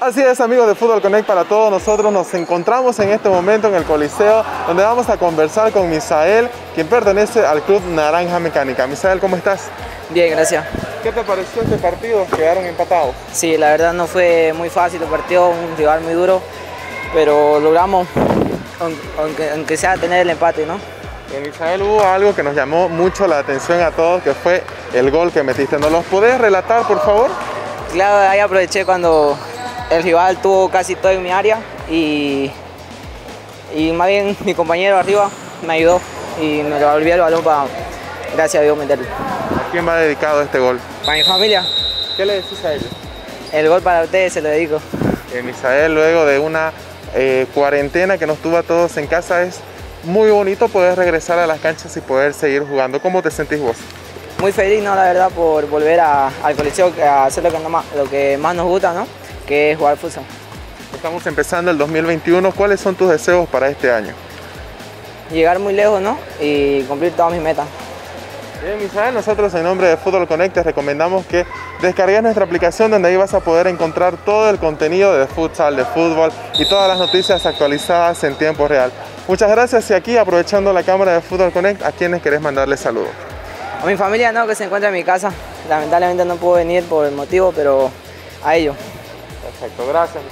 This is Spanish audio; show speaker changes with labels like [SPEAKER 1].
[SPEAKER 1] Así es amigos de Fútbol Connect para todos nosotros, nos encontramos en este momento en el Coliseo donde vamos a conversar con Misael, quien pertenece al Club Naranja Mecánica. Misael, ¿cómo estás?
[SPEAKER 2] Bien, gracias.
[SPEAKER 1] ¿Qué te pareció este partido? Quedaron empatados.
[SPEAKER 2] Sí, la verdad no fue muy fácil el partido, un rival muy duro, pero logramos, aunque, aunque sea tener el empate, ¿no?
[SPEAKER 1] En Misael hubo algo que nos llamó mucho la atención a todos, que fue el gol que metiste. ¿Nos los podés relatar, por favor?
[SPEAKER 2] Claro, ahí aproveché cuando el rival tuvo casi todo en mi área y, y más bien mi compañero arriba me ayudó y me devolvió el balón para, gracias a Dios, meterlo.
[SPEAKER 1] ¿A quién va dedicado este gol?
[SPEAKER 2] Para mi familia.
[SPEAKER 1] ¿Qué le decís a ellos?
[SPEAKER 2] El gol para ustedes se lo dedico.
[SPEAKER 1] Eh, Misael, luego de una eh, cuarentena que nos tuvo a todos en casa, es muy bonito poder regresar a las canchas y poder seguir jugando. ¿Cómo te sentís vos?
[SPEAKER 2] Muy feliz, ¿no? La verdad, por volver a, al coliseo a hacer lo que, no, lo que más nos gusta, ¿no? Que es jugar fútbol.
[SPEAKER 1] Estamos empezando el 2021. ¿Cuáles son tus deseos para este año?
[SPEAKER 2] Llegar muy lejos, ¿no? Y cumplir todas mis metas.
[SPEAKER 1] Bien, Misael, nosotros en nombre de Fútbol Connect te recomendamos que descargues nuestra aplicación donde ahí vas a poder encontrar todo el contenido de futsal, de fútbol y todas las noticias actualizadas en tiempo real. Muchas gracias y aquí aprovechando la cámara de Fútbol Connect, ¿a quienes querés mandarles saludos?
[SPEAKER 2] A mi familia no, que se encuentra en mi casa. Lamentablemente no puedo venir por el motivo, pero a ellos.
[SPEAKER 1] Perfecto, gracias.